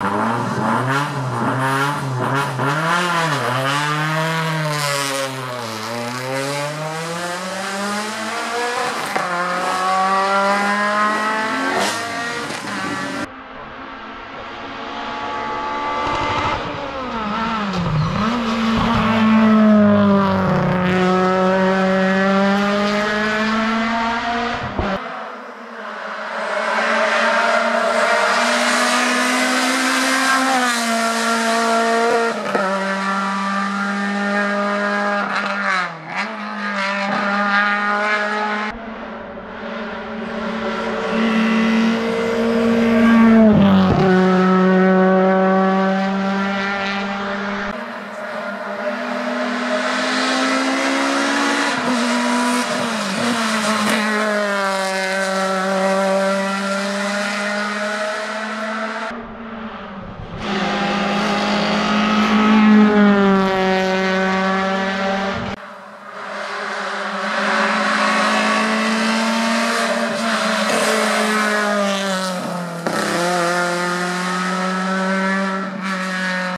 Oh